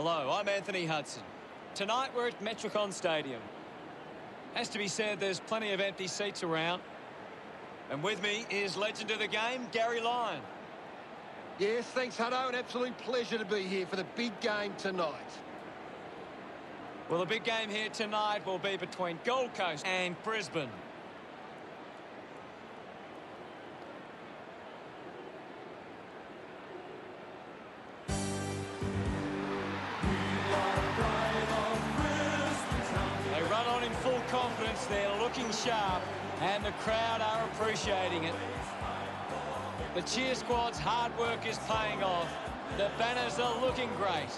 Hello, I'm Anthony Hudson. Tonight we're at Metricon Stadium. Has to be said there's plenty of empty seats around. And with me is legend of the game, Gary Lyon. Yes, thanks, Hutto. An absolute pleasure to be here for the big game tonight. Well, the big game here tonight will be between Gold Coast and Brisbane. Sharp, and the crowd are appreciating it. The cheer squad's hard work is paying off. The banners are looking great.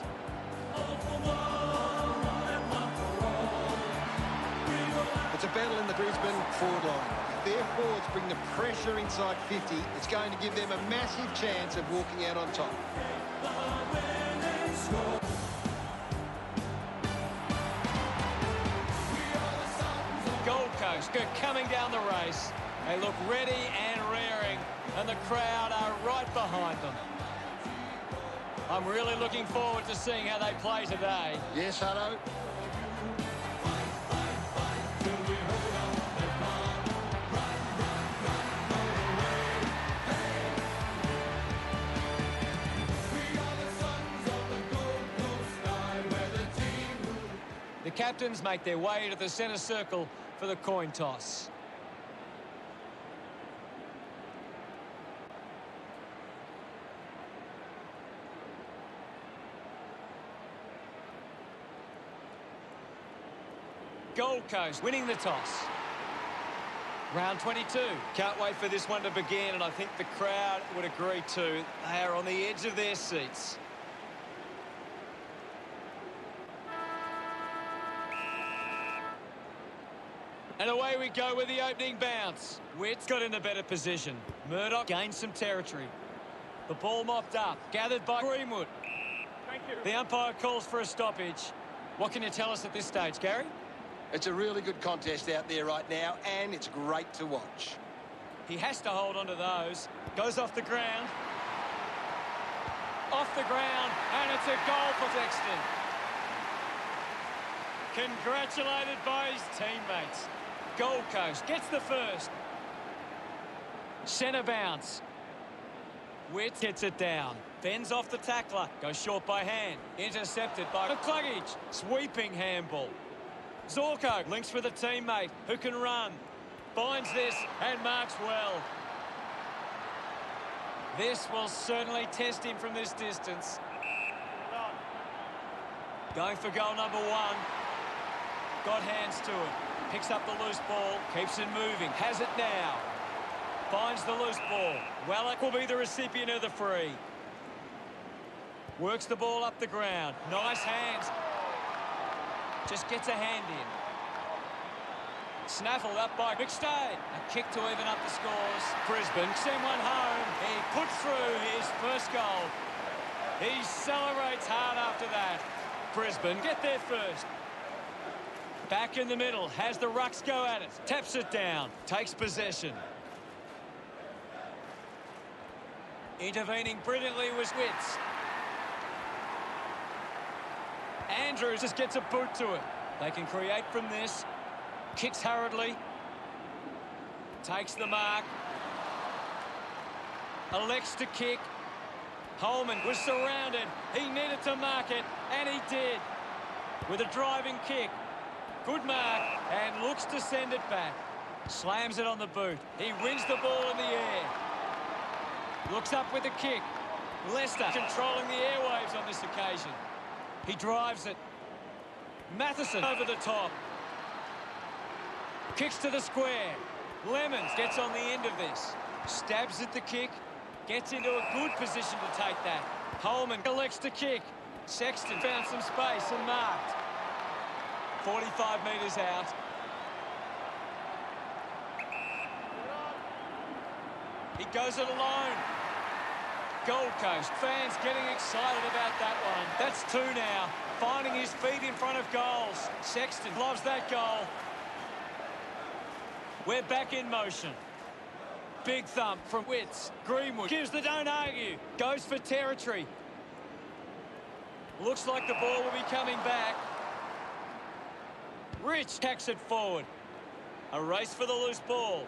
It's a battle in the Brisbane forward line. Their forwards bring the pressure inside 50, it's going to give them a massive chance of walking out on top. They look ready and rearing, and the crowd are right behind them. I'm really looking forward to seeing how they play today. Yes, Hutto. The captains make their way to the centre circle for the coin toss. Gold Coast winning the toss. Round 22. Can't wait for this one to begin, and I think the crowd would agree too. They are on the edge of their seats. And away we go with the opening bounce. Witt's got in a better position. Murdoch gains some territory. The ball mopped up, gathered by Greenwood. Thank you. The umpire calls for a stoppage. What can you tell us at this stage, Gary? It's a really good contest out there right now, and it's great to watch. He has to hold on to those. Goes off the ground. Off the ground, and it's a goal for Sexton. Congratulated by his teammates. Gold Coast gets the first. Centre bounce. Witt gets it down. Bends off the tackler. Goes short by hand. Intercepted by McCluggage. Sweeping handball. Zorko links with a teammate who can run. Finds this and marks well. This will certainly test him from this distance. Going for goal number one. Got hands to it. Picks up the loose ball. Keeps it moving. Has it now. Finds the loose ball. Wallach will be the recipient of the free. Works the ball up the ground. Nice hands. Just gets a hand in. Snaffled up by McStay. A kick to even up the scores. Brisbane send one home. He puts through his first goal. He celebrates hard after that. Brisbane get there first. Back in the middle, has the rucks go at it. Taps it down, takes possession. Intervening brilliantly was Witts. Andrews just gets a boot to it. They can create from this. Kicks hurriedly. Takes the mark. Elects to kick. Holman was surrounded. He needed to mark it, and he did. With a driving kick. Good mark, and looks to send it back. Slams it on the boot. He wins the ball in the air. Looks up with a kick. Lester controlling the airwaves on this occasion. He drives it. Mathieson over the top. Kicks to the square. Lemmens gets on the end of this. Stabs at the kick. Gets into a good position to take that. Holman elects to kick. Sexton found some space and marked. 45 metres out. He goes it alone. Gold Coast fans getting excited about that one. That's two now. Finding his feet in front of goals. Sexton loves that goal. We're back in motion. Big thump from Witts. Greenwood gives the don't argue. Goes for territory. Looks like the ball will be coming back. Rich tacks it forward. A race for the loose ball.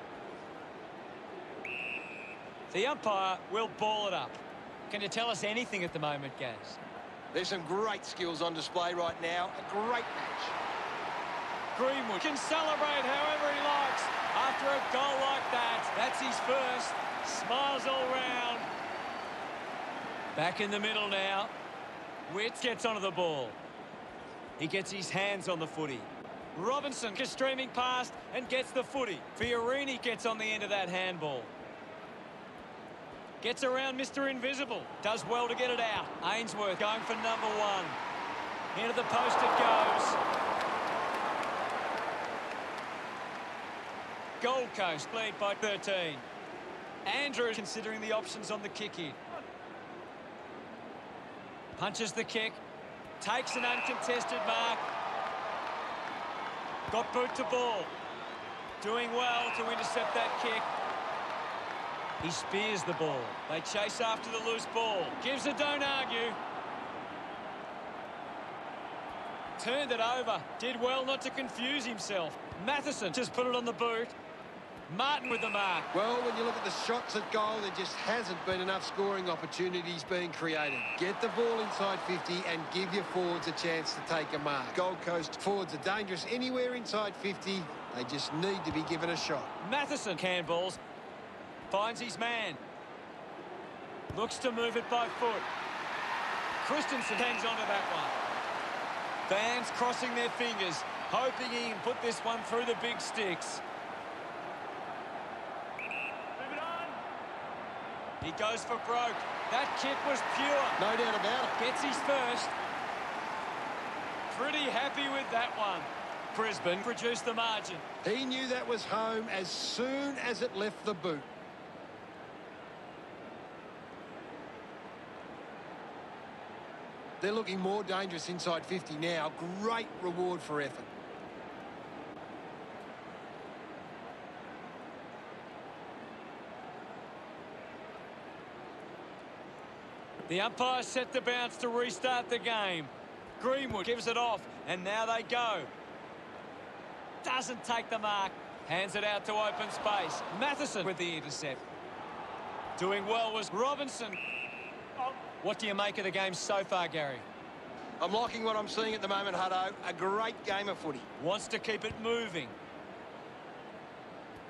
The umpire will ball it up. Can you tell us anything at the moment, Gaz? There's some great skills on display right now. A great match. Greenwood can celebrate however he likes after a goal like that. That's his first. Smiles all round. Back in the middle now. Witts gets onto the ball. He gets his hands on the footy. Robinson is streaming past and gets the footy. Fiorini gets on the end of that handball. Gets around Mr. Invisible. Does well to get it out. Ainsworth going for number one. Into the post it goes. Gold Coast lead by 13. Andrew considering the options on the kick in. Punches the kick. Takes an uncontested mark. Got boot to ball. Doing well to intercept that kick. He spears the ball. They chase after the loose ball. Gives a don't argue. Turned it over. Did well not to confuse himself. Mathieson just put it on the boot. Martin with the mark. Well, when you look at the shots at goal, there just hasn't been enough scoring opportunities being created. Get the ball inside 50 and give your forwards a chance to take a mark. Gold Coast forwards are dangerous anywhere inside 50. They just need to be given a shot. Mathieson can balls. Finds his man. Looks to move it by foot. Christensen hangs on to that one. Fans crossing their fingers, hoping he can put this one through the big sticks. He goes for broke. That kick was pure. No doubt about it. Gets his first. Pretty happy with that one. Brisbane produced the margin. He knew that was home as soon as it left the boot. They're looking more dangerous inside 50 now. Great reward for effort. The umpire set the bounce to restart the game. Greenwood gives it off, and now they go. Doesn't take the mark. Hands it out to open space. Mathieson with the intercept. Doing well was Robinson. What do you make of the game so far, Gary? I'm liking what I'm seeing at the moment, Hutto. A great game of footy. Wants to keep it moving.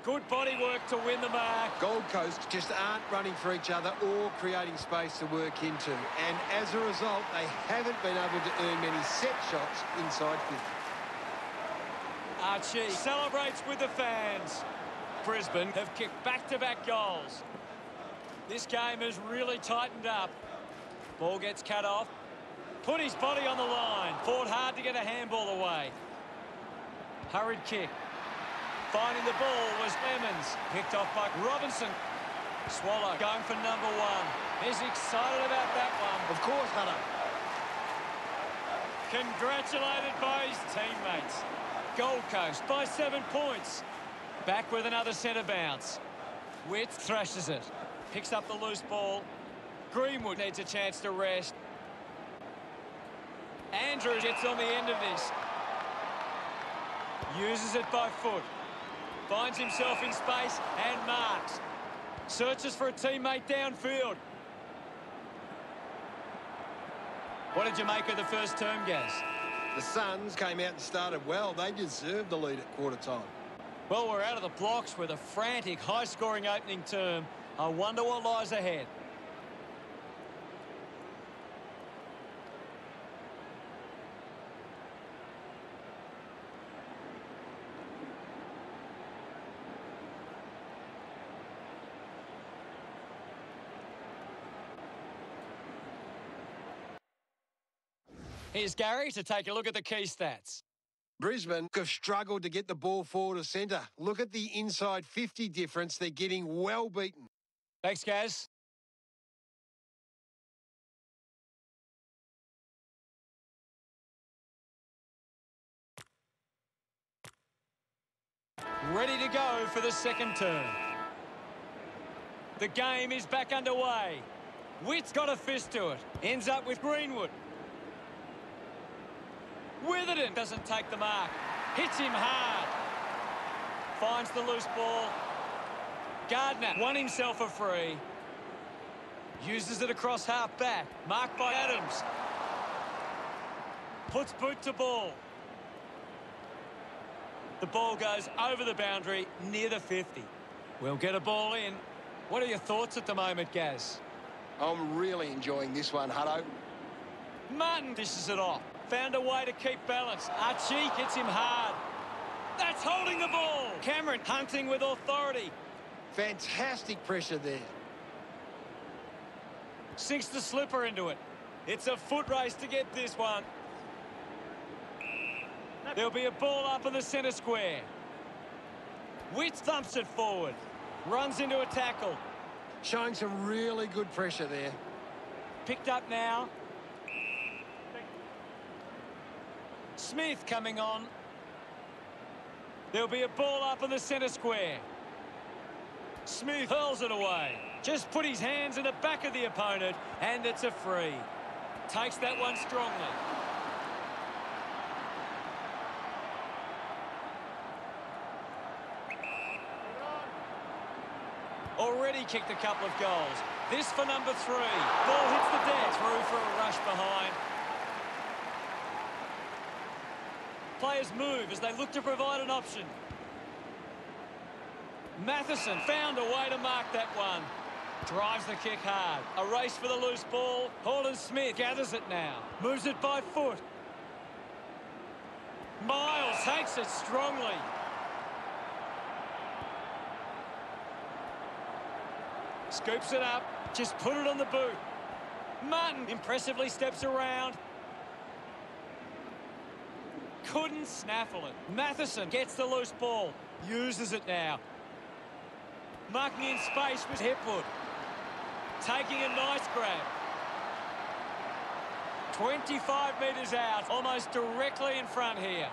Good body work to win the mark. Gold Coast just aren't running for each other or creating space to work into. And as a result, they haven't been able to earn many set shots inside 50. Archie celebrates with the fans. Brisbane have kicked back-to-back -back goals. This game has really tightened up. Ball gets cut off. Put his body on the line. Fought hard to get a handball away. Hurried kick. Finding the ball was Emmons. Picked off by Robinson. Swallow going for number one. He's excited about that one. Of course, Hunter. Congratulated by his teammates. Gold Coast by seven points. Back with another centre bounce. Witt thrashes it. Picks up the loose ball. Greenwood needs a chance to rest. Andrew gets on the end of this. Uses it by foot. Finds himself in space and marks. Searches for a teammate downfield. What did you make of the first term, Gaz? The Suns came out and started well. They deserved the lead at quarter time. Well, we're out of the blocks with a frantic, high-scoring opening term. I wonder what lies ahead. Here's Gary to take a look at the key stats. Brisbane have struggled to get the ball forward to centre. Look at the inside 50 difference. They're getting well beaten. Thanks, Gaz. Ready to go for the second turn. The game is back underway. Witt's got a fist to it. Ends up with Greenwood. Witherden doesn't take the mark. Hits him hard. Finds the loose ball. Gardiner won himself a free. Uses it across half back. Marked by Adams. Puts boot to ball. The ball goes over the boundary near the 50. We'll get a ball in. What are your thoughts at the moment, Gaz? I'm really enjoying this one, Hutto. Martin dishes it off. Found a way to keep balance. Archie hits him hard. That's holding the ball. Cameron hunting with authority. Fantastic pressure there. Sinks the slipper into it. It's a foot race to get this one. There'll be a ball up in the centre square. Witt thumps it forward. Runs into a tackle. Showing some really good pressure there. Picked up now. Smith coming on. There'll be a ball up in the centre square. Smith hurls it away. Just put his hands in the back of the opponent, and it's a free. Takes that one strongly. Already kicked a couple of goals. This for number three. Ball hits the deck. Through for a rush behind. Players move as they look to provide an option. Mathieson found a way to mark that one. Drives the kick hard. A race for the loose ball. Holden Smith gathers it now. Moves it by foot. Miles takes it strongly. Scoops it up. Just put it on the boot. Martin impressively steps around. Couldn't snaffle it. Mathieson gets the loose ball. Uses it now. Marking in space was Hipwood. Taking a nice grab. 25 metres out, almost directly in front here.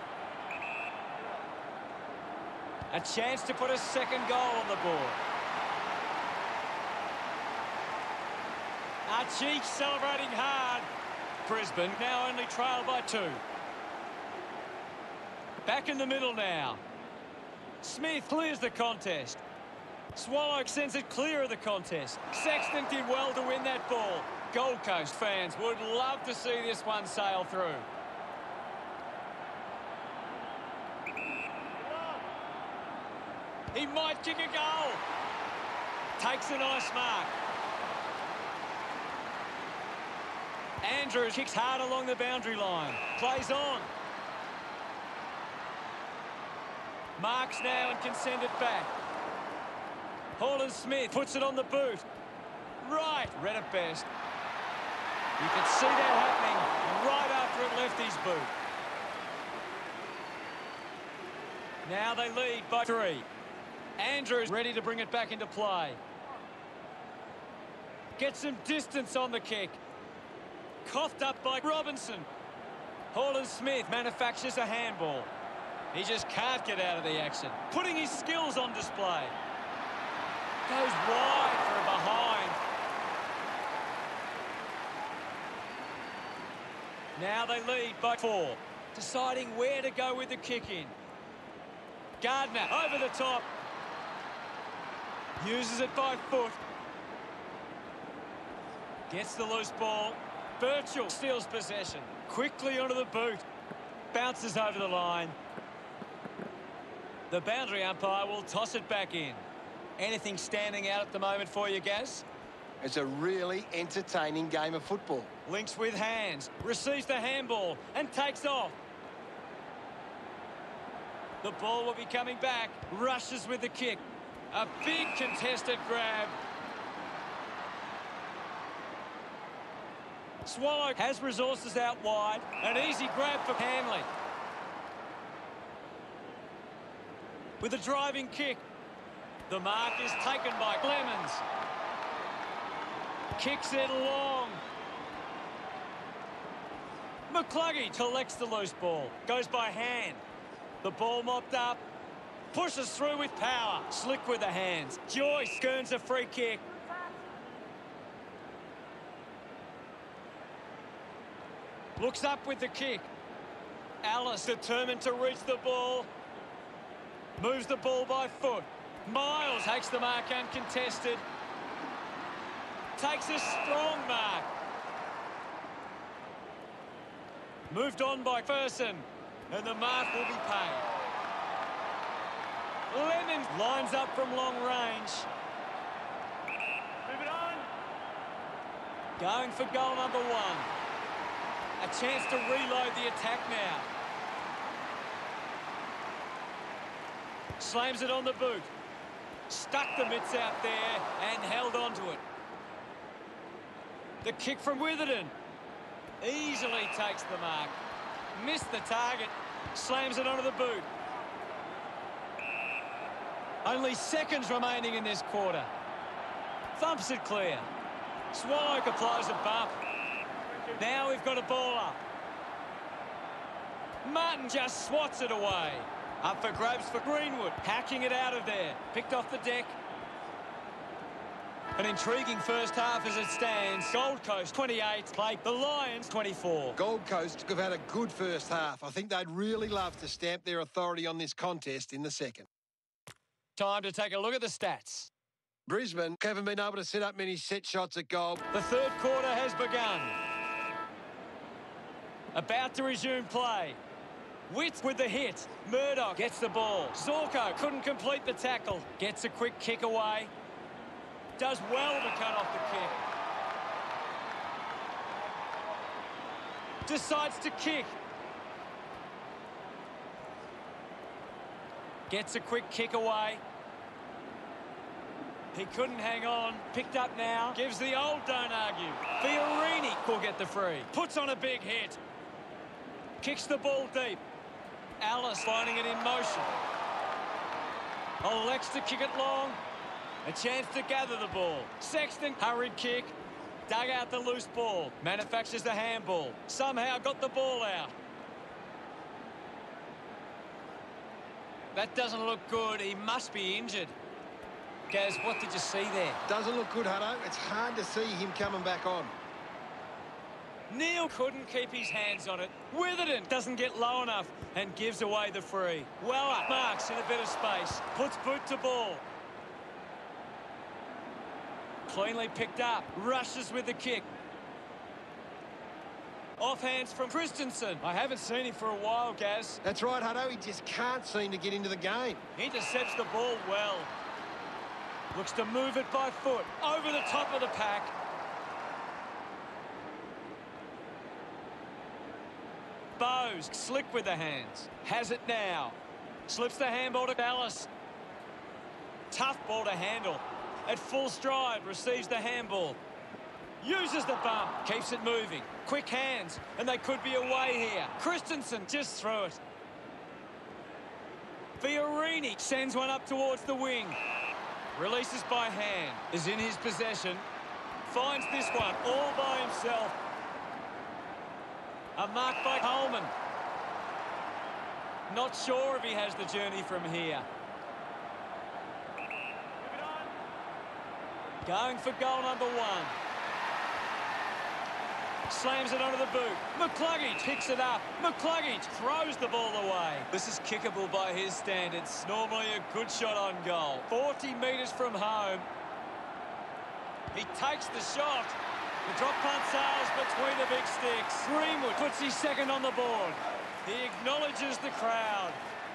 A chance to put a second goal on the board. Archie celebrating hard. Brisbane now only trail by two. Back in the middle now. Smith clears the contest. Swallow sends it clear of the contest. Sexton did well to win that ball. Gold Coast fans would love to see this one sail through. He might kick a goal. Takes a nice mark. Andrews kicks hard along the boundary line. Plays on. Marks now and can send it back. Holden Smith puts it on the boot. Right, read it best. You can see that happening right after it left his boot. Now they lead by three. Andrews ready to bring it back into play. Get some distance on the kick. Coughed up by Robinson. Holden Smith manufactures a handball. He just can't get out of the action. Putting his skills on display. Goes wide for a behind. Now they lead by four. Deciding where to go with the kick in. Gardiner over the top. Uses it by foot. Gets the loose ball. Birchall steals possession. Quickly onto the boot. Bounces over the line. The boundary umpire will toss it back in. Anything standing out at the moment for you, Gaz? It's a really entertaining game of football. Links with hands. Receives the handball and takes off. The ball will be coming back. Rushes with the kick. A big contested grab. Swallow has resources out wide. An easy grab for Hanley. With a driving kick. The mark is taken by Clemens. Kicks it long. McCluggage collects the loose ball. Goes by hand. The ball mopped up. Pushes through with power. Slick with the hands. Joyce earns a free kick. Looks up with the kick. Alice determined to reach the ball. Moves the ball by foot. Miles takes the mark uncontested. Takes a strong mark. Moved on by Ferson. And the mark will be paid. Lemon lines up from long range. Move it on. Going for goal number one. A chance to reload the attack now. Slams it on the boot. Stuck the mitts out there and held on to it. The kick from Witherden. Easily takes the mark. Missed the target. Slams it onto the boot. Only seconds remaining in this quarter. Thumps it clear. Swallow applies a bump. Now we've got a ball up. Martin just swats it away. Up for grabs for Greenwood. Hacking it out of there. Picked off the deck. An intriguing first half as it stands. Gold Coast 28, play the Lions 24. Gold Coast have had a good first half. I think they'd really love to stamp their authority on this contest in the second. Time to take a look at the stats. Brisbane haven't been able to set up many set shots at goal. The third quarter has begun. About to resume play. Witt with the hit. Murdoch gets the ball. Zorko couldn't complete the tackle. Gets a quick kick away. Does well to cut off the kick. Decides to kick. Gets a quick kick away. He couldn't hang on. Picked up now. Gives the old don't argue. Fiorini will get the free. Puts on a big hit. Kicks the ball deep. Alice finding it in motion. Oh, Elects to kick it long. A chance to gather the ball. Sexton, hurried kick. Dug out the loose ball. Manufactures the handball. Somehow got the ball out. That doesn't look good. He must be injured. Gaz, what did you see there? Doesn't look good, Hutto. It's hard to see him coming back on. Neale couldn't keep his hands on it. Witherden doesn't get low enough and gives away the free. Well up. Marks in a bit of space. Puts boot to ball. Cleanly picked up. Rushes with the kick. Off hands from Christensen. I haven't seen him for a while, Gaz. That's right, Hutto. He just can't seem to get into the game. He intercepts the ball well. Looks to move it by foot. Over the top of the pack. Bowes, slick with the hands. Has it now. Slips the handball to Alice. Tough ball to handle. At full stride, receives the handball. Uses the bump. Keeps it moving. Quick hands. And they could be away here. Christensen just threw it. Fiorini sends one up towards the wing. Releases by hand. Is in his possession. Finds this one all by himself. A mark by Coleman. Not sure if he has the journey from here. Going for goal number one. Slams it onto the boot. McCluggage picks it up. McCluggage throws the ball away. This is kickable by his standards. Normally a good shot on goal. 40 metres from home. He takes the shot. The drop punt sails between the big sticks. Greenwood puts his second on the board. He acknowledges the crowd.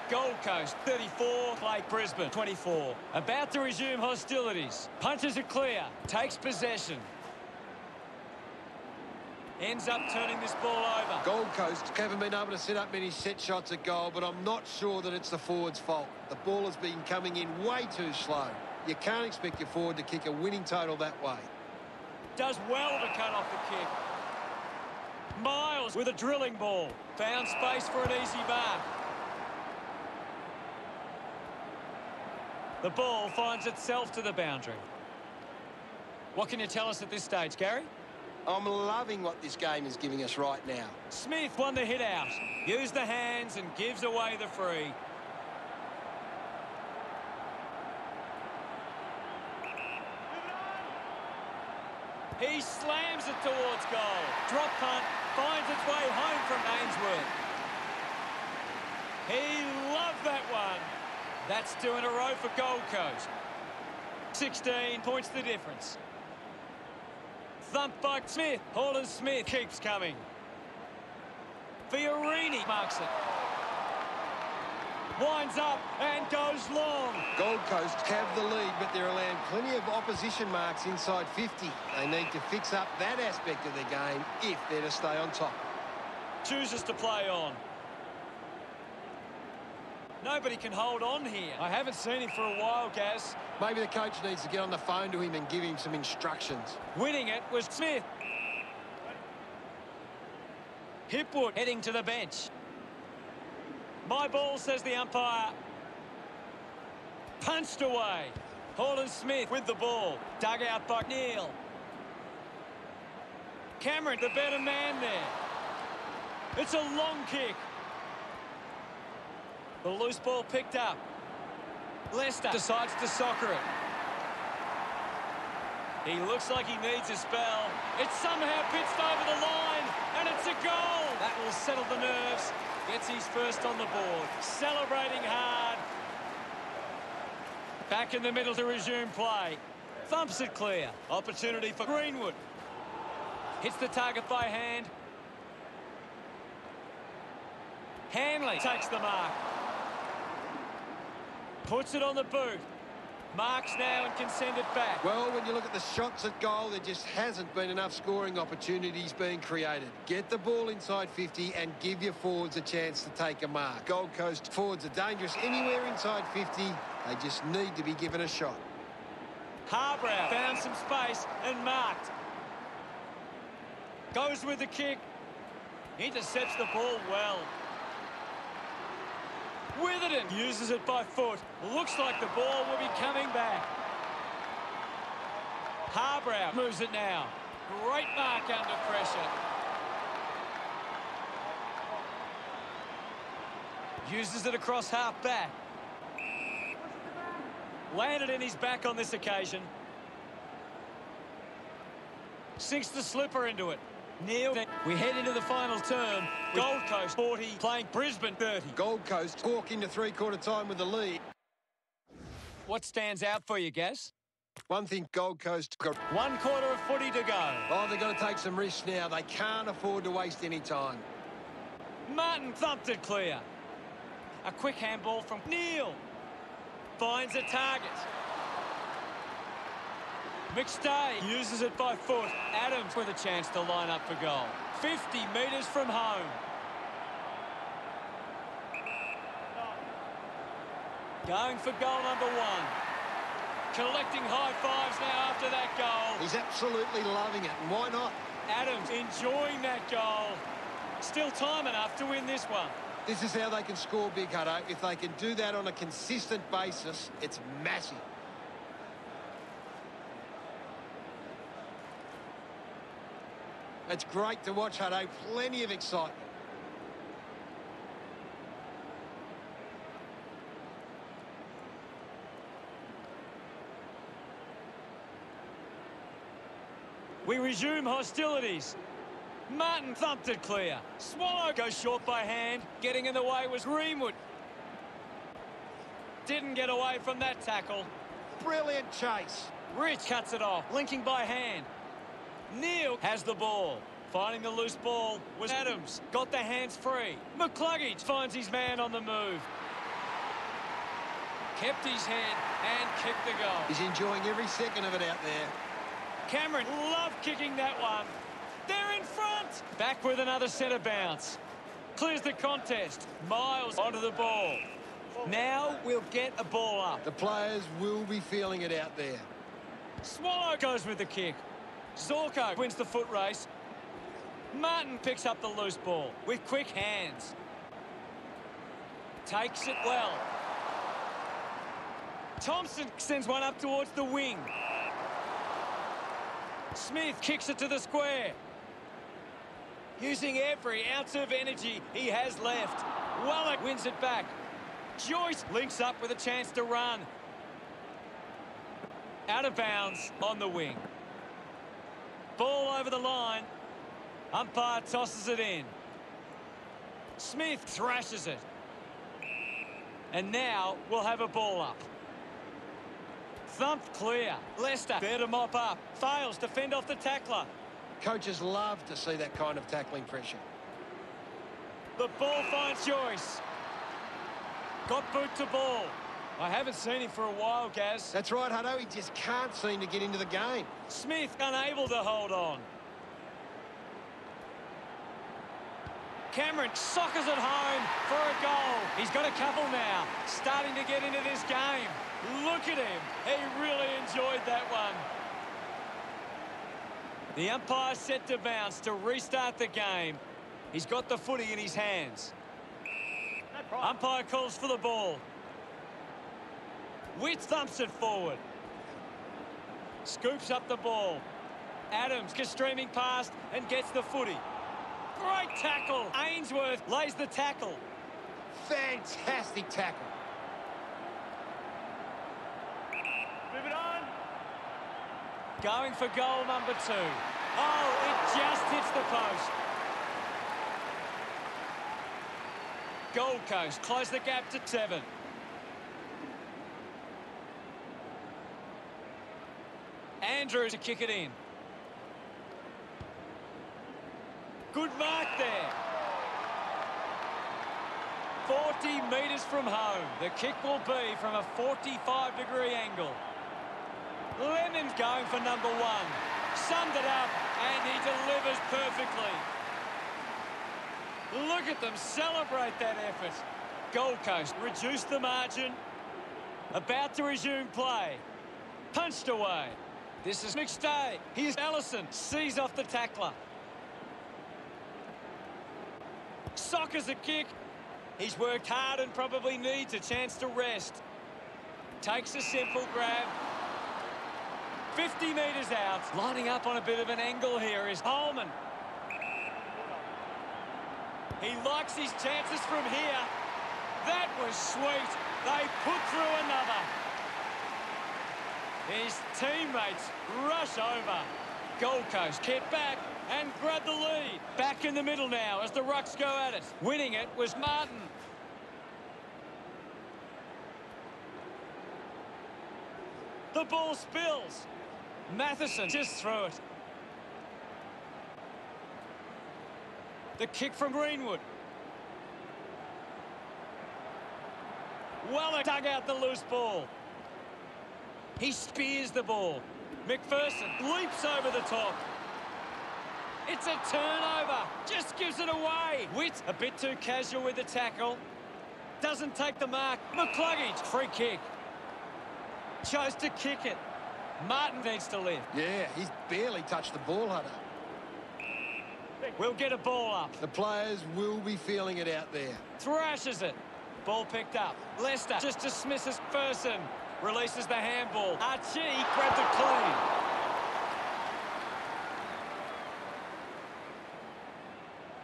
Gold Coast 34, play Brisbane 24. About to resume hostilities. Punches it clear. Takes possession. Ends up turning this ball over. Gold Coast haven't been able to set up many set shots at goal, but I'm not sure that it's the forward's fault. The ball has been coming in way too slow. You can't expect your forward to kick a winning total that way. Does well to cut off the kick. Miles with a drilling ball. Found space for an easy mark. The ball finds itself to the boundary. What can you tell us at this stage, Gary? I'm loving what this game is giving us right now. Smith won the hit out. Used the hands and gives away the free. He slams it towards goal. Drop punt finds its way home from Ainsworth. He loved that one. That's two in a row for Gold Coast. 16 points the difference. Thump by Smith. Holden Smith keeps coming. Fiorini marks it. Winds up and goes long. Gold Coast have the lead, but they're allowing plenty of opposition marks inside 50. They need to fix up that aspect of their game if they're to stay on top. Chooses to play on. Nobody can hold on here. I haven't seen him for a while, Gaz. Maybe the coach needs to get on the phone to him and give him some instructions. Winning it was Smith. Hipwood heading to the bench. My ball, says the umpire. Punched away. Holland Smith with the ball. Dug out by Neale. Cameron, the better man there. It's a long kick. The loose ball picked up. Lester decides to soccer it. He looks like he needs a spell. It's somehow pitched over the line, and it's a goal. That will settle the nerves. Gets his first on the board. Celebrating hard. Back in the middle to resume play. Thumps it clear. Opportunity for Greenwood. Hits the target by hand. Hanley takes the mark. Puts it on the boot. Marks now and can send it back. Well, when you look at the shots at goal, there just hasn't been enough scoring opportunities being created. Get the ball inside 50 and give your forwards a chance to take a mark. Gold Coast forwards are dangerous anywhere inside 50. They just need to be given a shot. Harbrow found some space and marked. Goes with the kick. Intercepts the ball well. Witherden uses it by foot. Looks like the ball will be coming back. Harbrow moves it now. Great mark under pressure. Uses it across half back. Landed in his back on this occasion. Sinks the slipper into it. Neil, we head into the final term. Gold Coast 40, playing Brisbane 30. Gold Coast walk into three-quarter time with the lead. What stands out for you, Gaz? One thing Gold Coast got... One quarter of footy to go. Oh, they've got to take some risks now. They can't afford to waste any time. Martin thumped it clear. A quick handball from Neale. Finds a target. McStay uses it by foot. Adams with a chance to line up for goal. 50 metres from home. Going for goal number one. Collecting high fives now after that goal. He's absolutely loving it, and why not? Adams enjoying that goal. Still time enough to win this one. This is how they can score big, Hutto. If they can do that on a consistent basis, it's massive. It's great to watch, Hutto. Plenty of excitement. We resume hostilities. Martin thumped it clear. Swallow goes short by hand. Getting in the way was Greenwood. Didn't get away from that tackle. Brilliant chase. Rich cuts it off, linking by hand. Neale has the ball. Finding the loose ball was Adams. Got the hands free. McCluggage finds his man on the move. Kept his head and kicked the goal. He's enjoying every second of it out there. Cameron loved kicking that one. They're in front. Back with another centre bounce. Clears the contest. Miles onto the ball. Now we'll get a ball up. The players will be feeling it out there. Swallow goes with the kick. Zorko wins the foot race. Martin picks up the loose ball with quick hands. Takes it well. Thompson sends one up towards the wing. Smith kicks it to the square. Using every ounce of energy he has left. Wallach wins it back. Joyce links up with a chance to run. Out of bounds on the wing. Ball over the line. Umpire tosses it in. Smith thrashes it. And now we'll have a ball up. Thumped clear. Lester there to mop up. Fails to fend off the tackler. Coaches love to see that kind of tackling pressure. The ball finds Joyce. Got boot to ball. I haven't seen him for a while, Gaz. That's right, Hutto. He just can't seem to get into the game. Smith unable to hold on. Cameron sockers it home for a goal. He's got a couple now. Starting to get into this game. Look at him. He really enjoyed that one. The umpire set to bounce to restart the game. He's got the footy in his hands. Umpire calls for the ball. Witt thumps it forward. Scoops up the ball. Adams gets streaming past and gets the footy. Great tackle. Ainsworth lays the tackle. Fantastic tackle. Move it on. Going for goal number two. Oh, it just hits the post. Gold Coast close the gap to seven. Andrews to kick it in. Good mark there. 40 metres from home. The kick will be from a 45 degree angle. Lennon's going for number one. Summed it up and he delivers perfectly. Look at them celebrate that effort. Gold Coast reduce the margin. About to resume play. Punched away. This is McStay. Here's Allison. Sees off the tackler. Sockers a kick. He's worked hard and probably needs a chance to rest. Takes a simple grab. 50 metres out. Lining up on a bit of an angle here is Holman. He likes his chances from here. That was sweet. They put through another. His teammates rush over. Gold Coast get back and grab the lead. Back in the middle now as the Rucks go at it. Winning it was Martin. The ball spills. Mathieson just threw it. The kick from Greenwood. Weller dug out the loose ball. He spears the ball. MacPherson leaps over the top. It's a turnover. Just gives it away. Witt a bit too casual with the tackle. Doesn't take the mark. McCluggage, free kick. Chose to kick it. Martin needs to lift. Yeah, he's barely touched the ball, Hutto. We'll get a ball up. The players will be feeling it out there. Thrashes it. Ball picked up. Lester just dismisses Ferson. Releases the handball. Archie grabbed it clean.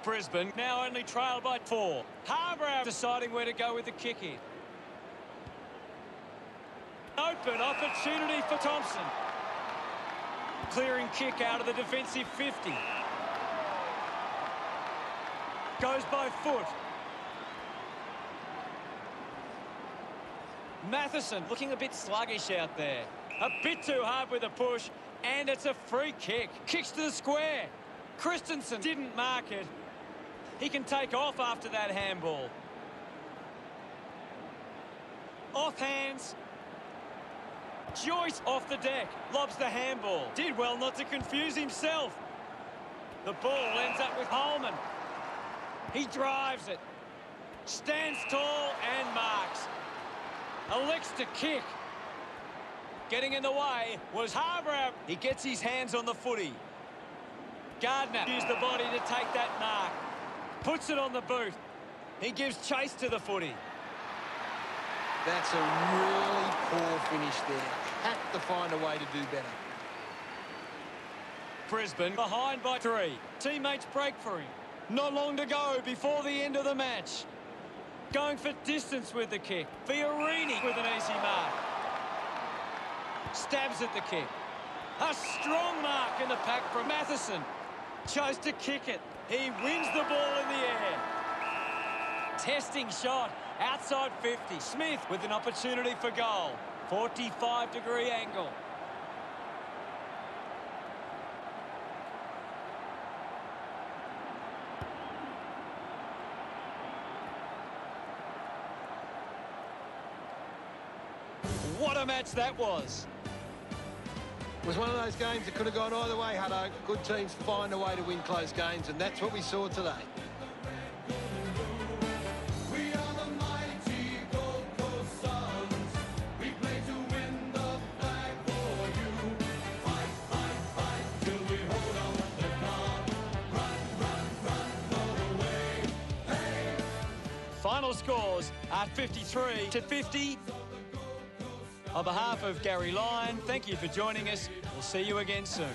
Brisbane now only trailed by four. Harbrow deciding where to go with the kick in. Open opportunity for Thompson. Clearing kick out of the defensive 50. Goes by foot. Mathieson looking a bit sluggish out there. A bit too hard with a push, and it's a free kick. Kicks to the square. Christensen didn't mark it. He can take off after that handball. Off hands. Joyce off the deck. Lobs the handball. Did well not to confuse himself. The ball ends up with Holman. He drives it. Stands tall and marks. Elects to kick. Getting in the way was Harbrow. He gets his hands on the footy. Gardiner used the body to take that mark. Puts it on the boot. He gives chase to the footy. That's a really poor finish there. Had to find a way to do better. Brisbane behind by three. Teammates break for him. Not long to go before the end of the match. Going for distance with the kick. Fiorini with an easy mark. Stabs at the kick. A strong mark in the pack from Mathieson. Chose to kick it. He wins the ball in the air. Testing shot, Outside 50. Smith with an opportunity for goal. 45 degree angle. What a match that was. It was one of those games that could have gone either way, Huddo. Good teams find a way to win close games, and that's what we saw today. Final scores are 53 to 50. On behalf of Garry Lyon, thank you for joining us. We'll see you again soon.